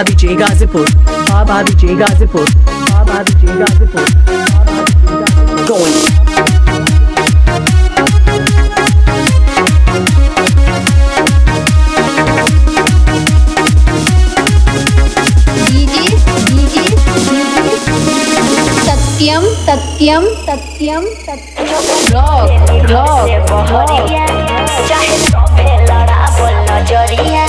Baba Vijay Ghazipur Baba Vijay Ghazipur Baba Vijay Ghazipur going Satyam Satyam Satyam Satyam blog blog चाहे तो पे लड़ा बोल नज़रिया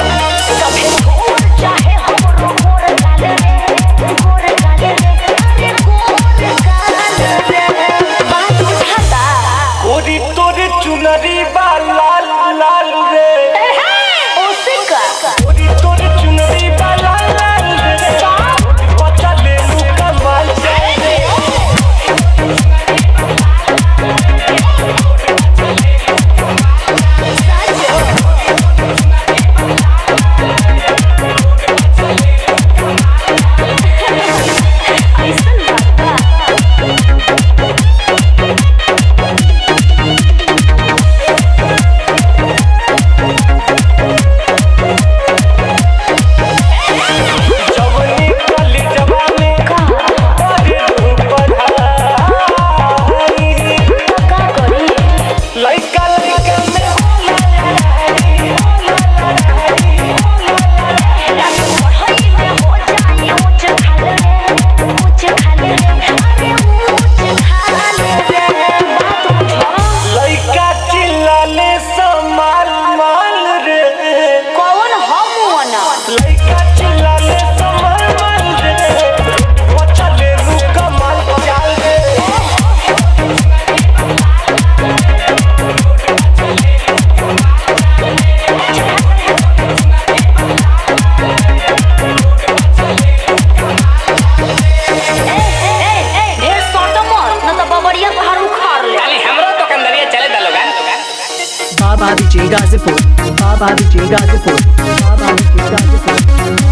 Baba DJ Gazipur, Baba DJ Gazipur, Baba DJ Gazipur.